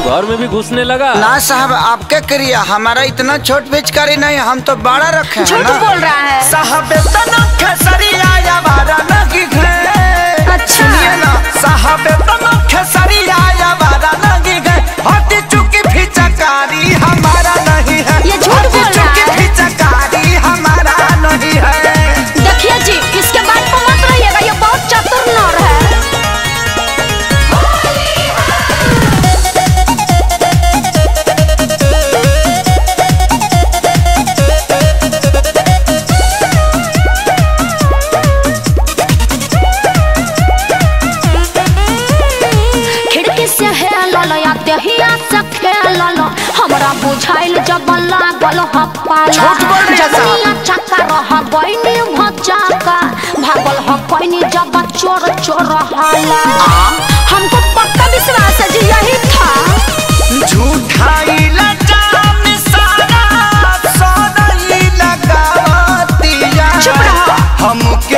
घर में भी घुसने लगा? ना साहब आप क्या करिए? हमारा इतना छोट पिचकारी नहीं हम तो बड़ा रखे झूठ बोल रहा है। साहब हेलल या देहिया से खेलल हमरा बुझाइल जब लागल है साहब। जगनिया चक्का रह गइनी भचाका भागल ह कइनी जब चोर चोर हाला। हमको पक्का विश्वास है जी यही था। झूठाई। हमके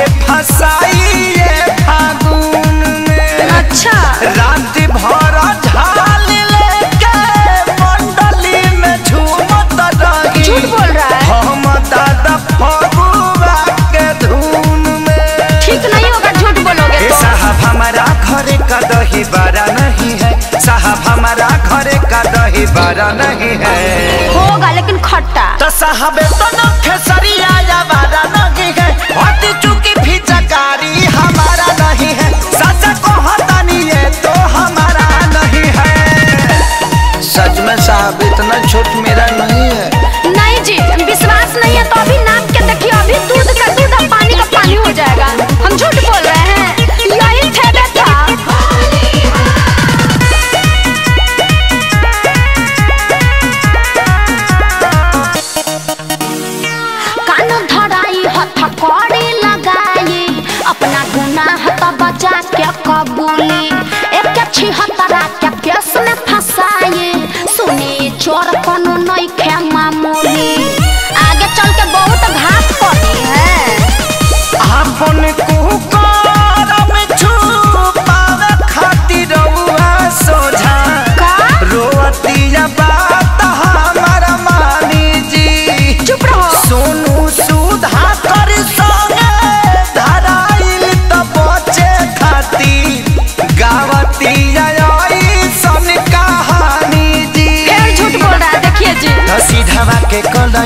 बड़ा नहीं है। होगा लेकिन खट्टा। तो साहब तो न खेसरिया या बड़ा नहीं है। अति चुकी फिचकारी हमारा नहीं है। सच को हटानी है तो हमारा नहीं है। सच में साहब इतना छोट मेरा नहीं कबूली एक अच्छी के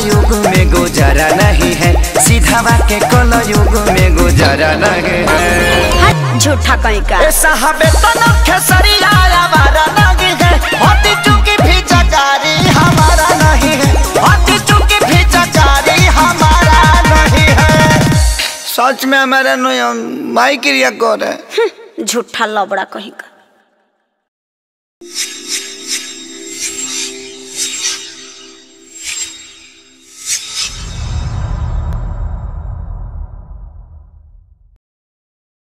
युग में गुजारा नहीं है। सीधावा के कल युग में गुजारा नहीं है। झूठा कहीं का। ए साहबे तो न खेसरिया हमारा नहीं है। होती चुकी भी चकारी हमारा नहीं है। होती चुकी भी चकारी हमारा नहीं है। सच में हमारा नहीं माई क्रिया कर। है झूठा लबड़ा कहीं का।